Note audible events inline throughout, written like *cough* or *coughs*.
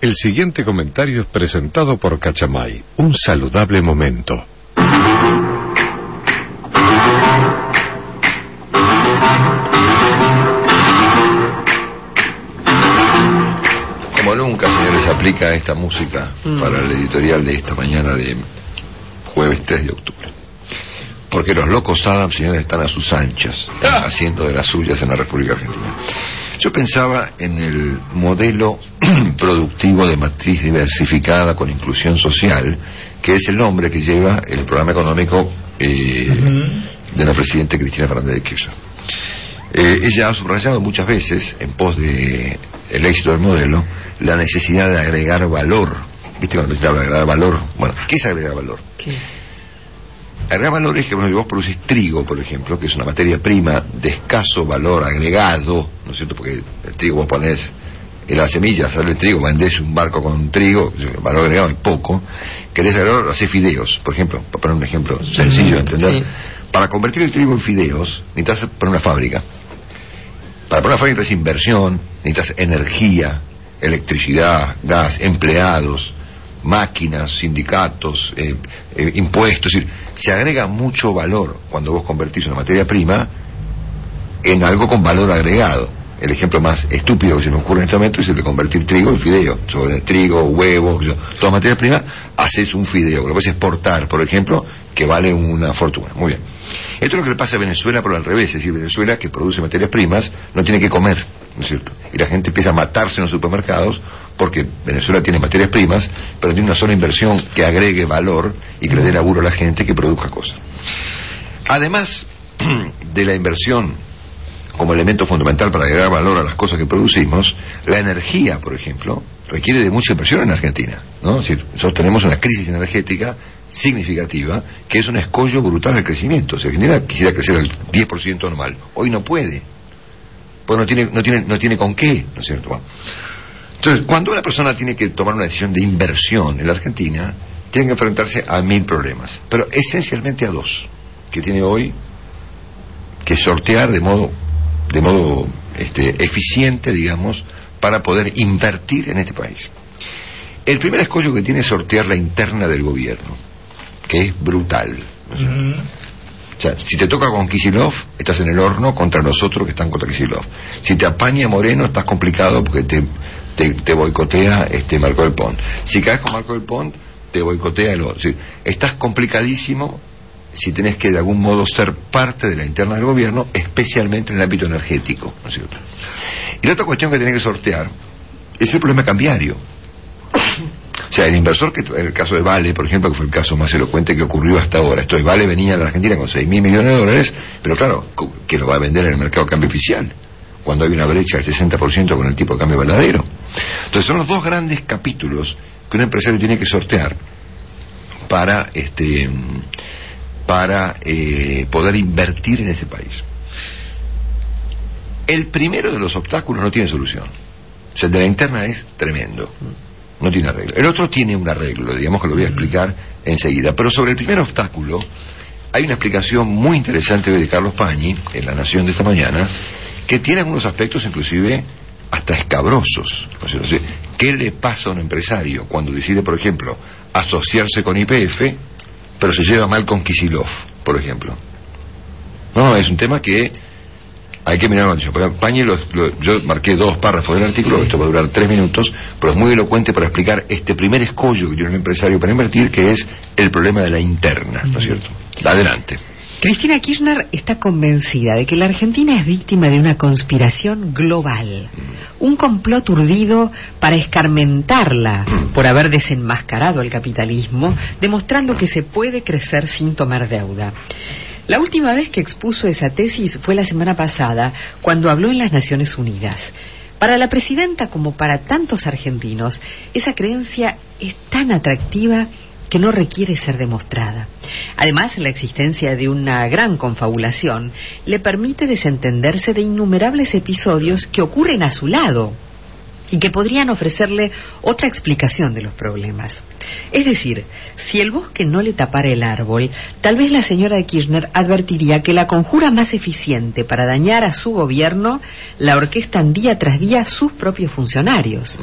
El siguiente comentario es presentado por Cachamay. Un saludable momento. Como nunca, señores, aplica esta música Mm. para el editorial de esta mañana de jueves 3 de octubre. Porque los locos Adam, señores, están a sus anchas, Ah. haciendo de las suyas en la República Argentina. Yo pensaba en el modelo *clears throat* productivo de matriz diversificada con inclusión social, que es el nombre que lleva el programa económico eh, de la presidenta Cristina Fernández de Kirchner. Eh, ella ha subrayado muchas veces, en pos de el éxito del modelo, la necesidad de agregar valor. ¿Viste cuando se habla de agregar valor? Bueno, ¿qué es agregar valor? ¿Qué? Agregar valor es que bueno, vos producís trigo, por ejemplo, que es una materia prima de escaso valor agregado, ¿no es cierto? Porque el trigo vos ponés en la semilla, sale el trigo, vendés un barco con trigo, valor agregado es poco. Querés agregar valor, hacés fideos, por ejemplo, para poner un ejemplo sencillo de entender. Sí. Para convertir el trigo en fideos, necesitas poner una fábrica. Para poner una fábrica necesitas inversión, necesitas energía, electricidad, gas, empleados, máquinas, sindicatos, eh, eh, impuestos. Es decir, se agrega mucho valor cuando vos convertís una materia prima en algo con valor agregado. El ejemplo más estúpido que se me ocurre en este momento es el de convertir trigo en fideo. Sobre trigo, huevo, yo, todas materias primas, haces un fideo. Lo puedes exportar, por ejemplo, que vale una fortuna. Muy bien. Esto es lo que le pasa a Venezuela, pero al revés. Es decir, Venezuela, que produce materias primas, no tiene que comer, ¿no es cierto? Y la gente empieza a matarse en los supermercados porque Venezuela tiene materias primas, pero tiene una sola inversión que agregue valor y que le dé laburo a la gente que produzca cosas. Además *clears throat* de la inversión como elemento fundamental para agregar valor a las cosas que producimos, la energía, por ejemplo, requiere de mucha inversión en Argentina. ¿no? Es nosotros tenemos una crisis energética significativa que es un escollo brutal al crecimiento. Si Argentina quisiera crecer al 10% anual, hoy no puede, pues no tiene, no tiene, no tiene con qué, ¿no es cierto? Entonces, cuando una persona tiene que tomar una decisión de inversión en la Argentina, tiene que enfrentarse a mil problemas, pero esencialmente a dos, que tiene hoy que sortear de modo de modo este, eficiente, digamos, para poder invertir en este país. El primer escollo que tiene es sortear la interna del gobierno, que es brutal. ¿no? O sea, si te toca con Kisilov, estás en el horno contra los otros que están contra Kisilov. Si te apaña Moreno, estás complicado porque te, te, te boicotea este Marco del Pont. Si caes con Marco del Pont, te boicotea el otro. Estás complicadísimo si tenés que de algún modo ser parte de la interna del gobierno, especialmente en el ámbito energético, ¿no es cierto? Y la otra cuestión que tenés que sortear es el problema cambiario. Sea, el inversor, que en el caso de Vale, por ejemplo, que fue el caso más elocuente que ocurrió hasta ahora, esto es, Vale venía la Argentina con 6 mil millones de dólares, pero claro, que lo va a vender en el mercado de cambio oficial, cuando hay una brecha del 60% con el tipo de cambio verdadero. Entonces son los dos grandes capítulos que un empresario tiene que sortear para este para eh, poder invertir en ese país. El primero de los obstáculos no tiene solución. O sea, el de la interna es tremendo. No tiene arreglo. El otro tiene un arreglo, digamos que lo voy a explicar enseguida. Pero sobre el primer obstáculo, hay una explicación muy interesante de Carlos Pañi, en La Nación de esta mañana, que tiene algunos aspectos inclusive hasta escabrosos. O sea, ¿Qué le pasa a un empresario cuando decide, por ejemplo, asociarse con IPF, pero se lleva mal con Kisilov, por ejemplo? No, es un tema que hay que mirar Porque Pañi lo- lo- yo marqué dos párrafos del artículo, esto va a durar tres minutos, pero es muy elocuente para explicar este primer escollo que tiene un empresario para invertir, que es el problema de la interna, ¿no es cierto? Adelante. Cristina Kirchner está convencida de que la Argentina es víctima de una conspiración global, un complot urdido para escarmentarla por haber desenmascarado al capitalismo, demostrando que se puede crecer sin tomar deuda. La última vez que expuso esa tesis fue la semana pasada, cuando habló en las Naciones Unidas. Para la presidenta, como para tantos argentinos, esa creencia es tan atractiva que no requiere ser demostrada. Además, la existencia de una gran confabulación le permite desentenderse de innumerables episodios que ocurren a su lado y que podrían ofrecerle otra explicación de los problemas. Es decir, si el bosque no le tapara el árbol, tal vez la señora de Kirchner advertiría que la conjura más eficiente para dañar a su gobierno la orquestan día tras día sus propios funcionarios.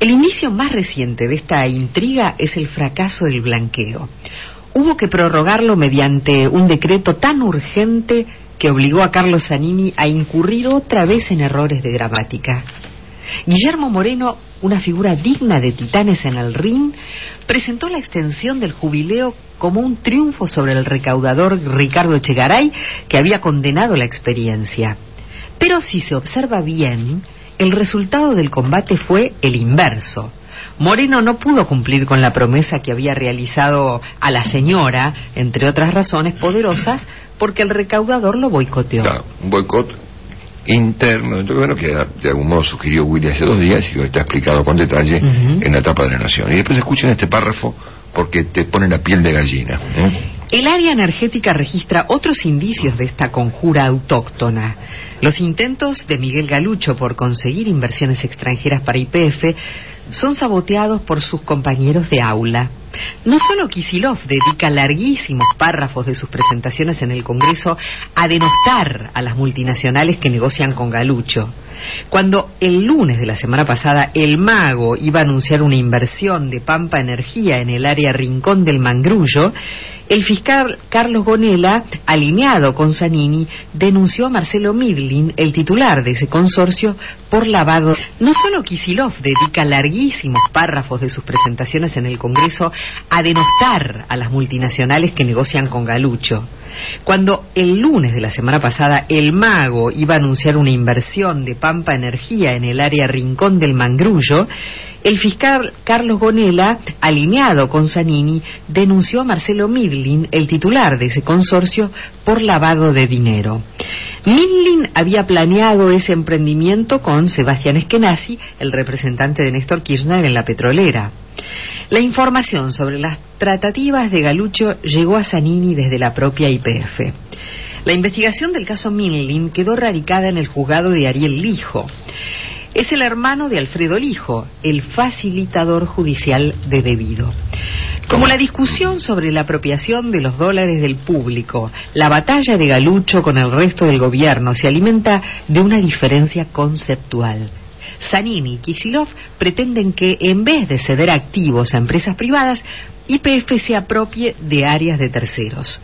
El inicio más reciente de esta intriga es el fracaso del blanqueo. Hubo que prorrogarlo mediante un decreto tan urgente que obligó a Carlos Zanini a incurrir otra vez en errores de gramática. Guillermo Moreno, una figura digna de titanes en el ring, presentó la extensión del jubileo como un triunfo sobre el recaudador Ricardo Echegaray, que había condenado la experiencia. Pero si se observa bien, el resultado del combate fue el inverso. Moreno no pudo cumplir con la promesa que había realizado a la señora, entre otras razones poderosas, porque el recaudador lo boicoteó. un boicot interno, bueno, que de algún modo sugirió Willy hace dos días y que está explicado con detalle en la etapa de la Nación. Y después escuchen este párrafo porque te pone la piel de gallina. ¿eh? El área energética registra otros indicios de esta conjura autóctona. Los intentos de Miguel Galucho por conseguir inversiones extranjeras para IPF son saboteados por sus compañeros de aula. No solo Kisilov dedica larguísimos párrafos de sus presentaciones en el Congreso a denostar a las multinacionales que negocian con Galucho. Cuando el lunes de la semana pasada el mago iba a anunciar una inversión de Pampa Energía en el área Rincón del Mangrullo, el fiscal Carlos Gonela, alineado con Zanini, denunció a Marcelo Midlin, el titular de ese consorcio, por lavado. No solo Kisilov dedica larguísimos párrafos de sus presentaciones en el Congreso a denostar a las multinacionales que negocian con Galucho. Cuando el lunes de la semana pasada el mago iba a anunciar una inversión de Pampa Energía en el área Rincón del Mangrullo, el fiscal Carlos Gonela, alineado con Zanini, denunció a Marcelo Midlin, el titular de ese consorcio, por lavado de dinero. Midlin había planeado ese emprendimiento con Sebastián Eskenazi, el representante de Néstor Kirchner en la petrolera. La información sobre las tratativas de Galucho llegó a Zanini desde la propia IPF. La investigación del caso Midlin quedó radicada en el juzgado de Ariel Lijo. Es el hermano de Alfredo Lijo, el facilitador judicial de debido. Como la discusión sobre la apropiación de los dólares del público, la batalla de Galucho con el resto del gobierno se alimenta de una diferencia conceptual. Zanini y Kisilov pretenden que, en vez de ceder activos a empresas privadas, IPF se apropie de áreas de terceros.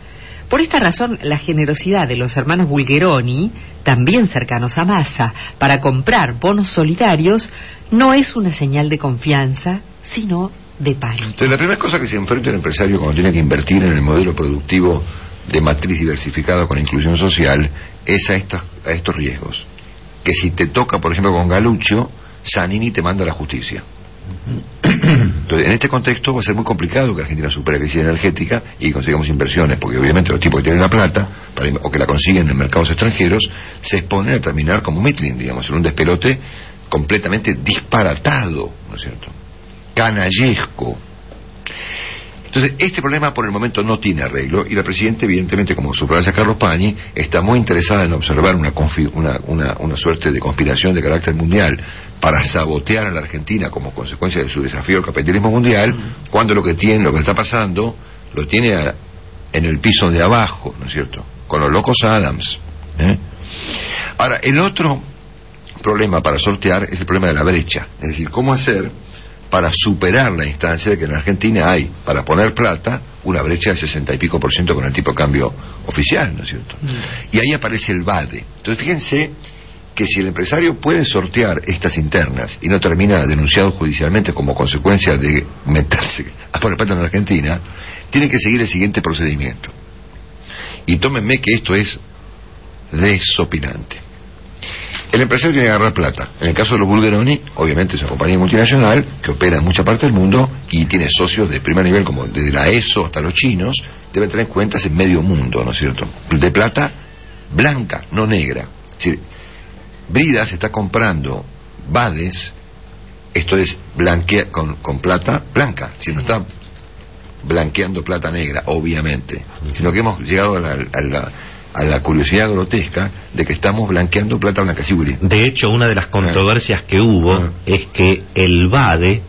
Por esta razón, la generosidad de los hermanos Bulgeroni, también cercanos a Massa, para comprar bonos solidarios, no es una señal de confianza, sino de pánico. Entonces, la primera cosa que se enfrenta el empresario cuando tiene que invertir en el modelo productivo de matriz diversificada con inclusión social es a estos, a estos riesgos. Que si te toca, por ejemplo, con Galucho, Sanini te manda a la justicia. *coughs* Entonces, en este contexto va a ser muy complicado que Argentina supere la crisis energética y consigamos inversiones, porque obviamente los tipos que tienen la plata, o que la consiguen en mercados extranjeros, se exponen a terminar como Mitlin, digamos, en un despelote completamente disparatado, ¿no es cierto? Canallesco. Entonces, este problema por el momento no tiene arreglo y la Presidenta, evidentemente, como subraya Carlos Pañi, está muy interesada en observar una, una, una, suerte de conspiración de carácter mundial para sabotear a la Argentina como consecuencia de su desafío al capitalismo mundial, cuando lo que tiene, lo que está pasando, lo tiene en el piso de abajo, ¿no es cierto? Con los locos Adams. ¿eh? Ahora, el otro problema para sortear es el problema de la brecha, es decir, cómo hacer para superar la instancia de que en Argentina hay, para poner plata, una brecha de sesenta y pico por ciento con el tipo de cambio oficial, ¿no es cierto? Mm. Y ahí aparece el VADE. Entonces fíjense que si el empresario puede sortear estas internas y no termina denunciado judicialmente como consecuencia de meterse a poner plata en Argentina, tiene que seguir el siguiente procedimiento. Y tómenme que esto es desopinante. El empresario tiene que agarrar plata. En el caso de los Bulgeroni, obviamente es una compañía multinacional que opera en mucha parte del mundo y tiene socios de primer nivel, como desde la ESO hasta los chinos, deben tener en cuenta ese medio mundo, ¿no es cierto? De plata blanca, no negra. Es decir, Brida se está comprando Bades, esto es blanquea, con, con plata blanca, si no está blanqueando plata negra, obviamente, sino que hemos llegado a la a la curiosidad grotesca de que estamos blanqueando plata blanca. De hecho, una de las controversias que hubo ah. es que el BADE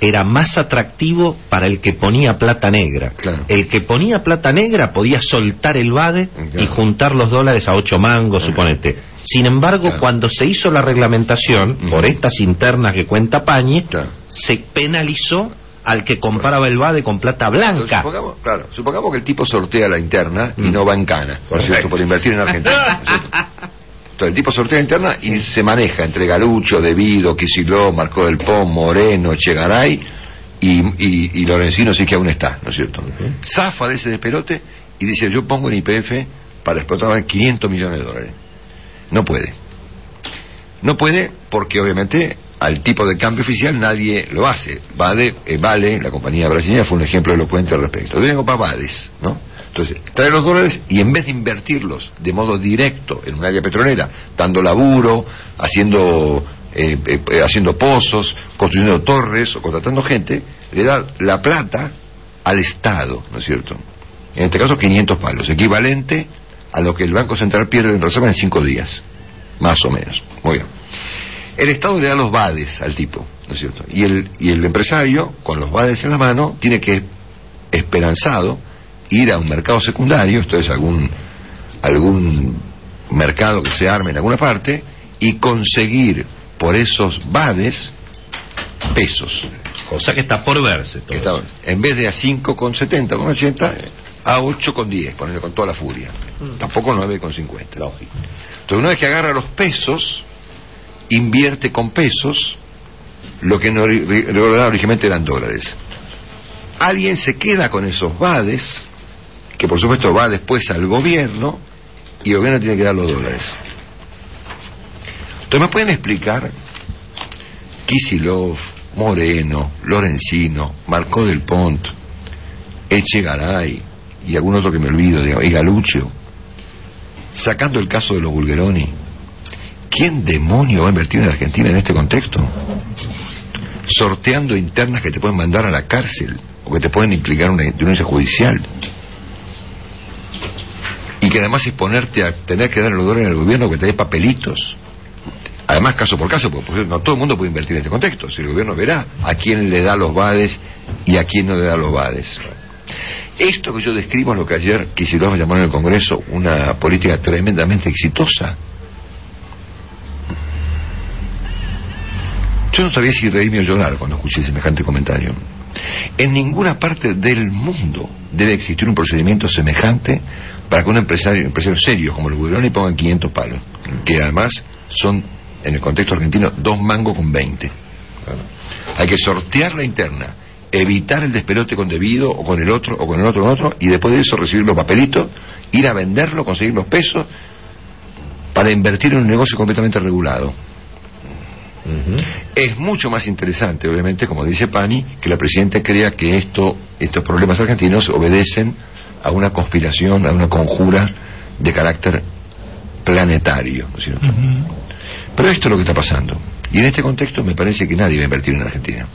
era más atractivo para el que ponía plata negra. Claro. El que ponía plata negra podía soltar el BADE Claro. y juntar los dólares a ocho mangos, suponete. Sin embargo, Claro. cuando se hizo la reglamentación, por estas internas que cuenta Pañi, se penalizó al que compraba el BADE con plata blanca. supongamos, claro, supongamos que el tipo sortea la interna y Mm. no va en cana, ¿no es cierto? Por invertir en Argentina. Entonces el tipo sortea la interna y se maneja entre Galucho, Devido, Quisiló, Marco del Pon, Moreno, Chegaray y, y, y Lorenzino sí que aún está, ¿no es cierto? Zafa de ese despelote y dice yo pongo en IPF para explotar 500 millones de dólares. No puede. No puede porque obviamente al tipo de cambio oficial nadie lo hace. Vale, eh, vale la compañía brasileña fue un ejemplo elocuente al respecto. Yo tengo para Vales, ¿no? Entonces, trae los dólares y en vez de invertirlos de modo directo en un área petrolera, dando laburo, haciendo, eh, eh, haciendo pozos, construyendo torres o contratando gente, le da la plata al Estado, ¿no es cierto? En este caso 500 palos, equivalente a lo que el Banco Central pierde en reserva en cinco días, más o menos. Muy bien. El Estado le da los BADES al tipo, ¿no es cierto? Y el, y el empresario, con los BADES en la mano, tiene que, esperanzado, ir a un mercado secundario, esto es algún, algún mercado que se arme en alguna parte, y conseguir por esos BADES pesos. Cosa que está por verse. todo está- en vez de a 5,70, con 80, a 8,10, ponerle con toda la furia. Tampoco 9,50. Lógico. Entonces, una vez que agarra los pesos, invierte con pesos lo que no, ri- ri- originalmente eran dólares. Alguien se queda con esos BADES, que por supuesto va después al gobierno, y el gobierno tiene que dar los dólares. Entonces, ¿me pueden explicar? Kisilov, Moreno, Lorenzino, Marcó del Pont, Echegaray y algún otro que me olvido, digamos, y Galucho, sacando el caso de los Bulgeroni, ¿quién demonio va a invertir en Argentina en este contexto? Sorteando internas que te pueden mandar a la cárcel o que te pueden implicar una denuncia judicial. Y que además es ponerte a tener que dar los dólares al gobierno que te dé papelitos. Además, caso por caso, porque no todo el mundo puede invertir en este contexto. Si el gobierno verá a quién le da los BADES y a quién no le da los BADES. Esto que yo describo es lo que ayer Kicillof llamó en el Congreso una política tremendamente exitosa. Yo no sabía si reírme o llorar cuando escuché semejante comentario. En ninguna parte del mundo debe existir un procedimiento semejante para que un empresario, empresario serio como el Budroni pongan 500 palos, que además son, en el contexto argentino, dos mangos con 20. Hay que sortear la interna, evitar el despelote con debido o con el otro o con el otro con otro y después de eso recibir los papelitos, ir a venderlo, conseguir los pesos para invertir en un negocio completamente regulado. Es mucho más interesante, obviamente, como dice Pani, que la Presidenta crea que esto, estos problemas argentinos obedecen a una conspiración, a una conjura de carácter planetario, ¿no es cierto? Pero esto es lo que está pasando. Y en este contexto me parece que nadie va a invertir en Argentina.